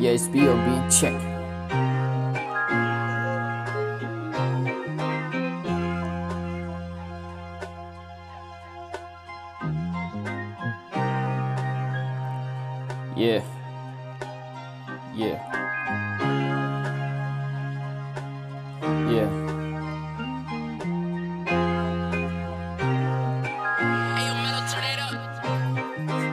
Yeah, it's B.O.B. check. Yeah. Yeah. Yeah.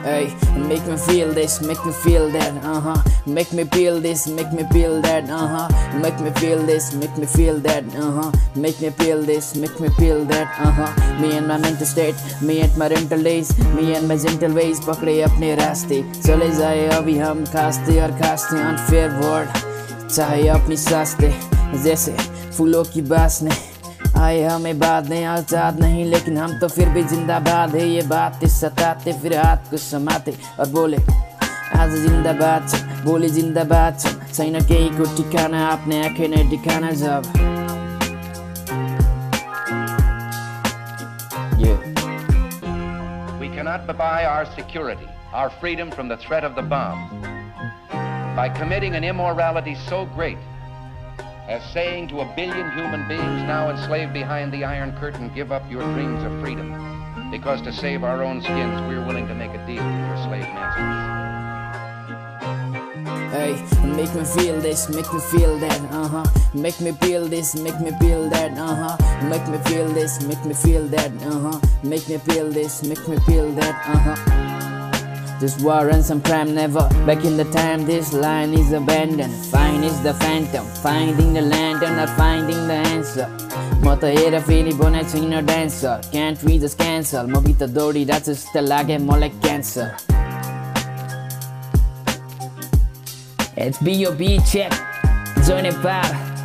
Hey, make me feel this, make me feel that, uh huh. Make me feel this, make me feel that, uh huh. Make me feel this, make me feel that, uh huh. Make me feel this, make me feel that, uh huh. Me and my mental state, me and my rental days, me and my gentle ways, पकड़े अपने रास्ते चले जाए अभी हम खास्ते और खास्ते unfair word चाहे अपनी सास्ते जैसे फूलों की बासने आए हमें बाद नहीं आज़ाद नहीं लेकिन हम तो फिर भी जिंदाबाद है ये बात सताते फिर हाथ को समाते और बोले आज जिंदाबाद छ बोले जिंदाबाद छ छैन केहीको ठिकाना आफ्नै आँखे नै ठिकाना जब We cannot buy our security, our freedom from the threat of the bomb, by committing an immorality so great as saying to a billion human beings now enslaved behind the Iron Curtain, give up your dreams of freedom, because to save our own skins, we're willing to make a deal with your slave masters. Hey, make me feel this, make me feel that, uh huh. Make me feel this, make me feel that, uh huh. Make me feel this, make me feel that, uh huh. Make me feel this, make me feel that, uh huh. This war and some crime never. Back in the time this line is abandoned. Fine is the phantom Finding the lantern not finding the answer. Mata era fini bonet in dancer. Can't read the cancel Ma vita dori that's just the lage cancer. like cancer. It's B.O.B. check. Join the back